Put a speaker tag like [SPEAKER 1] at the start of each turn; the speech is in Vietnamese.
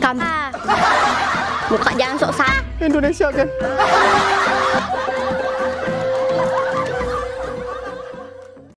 [SPEAKER 1] Come Buka jalan sok sah Indonesia kan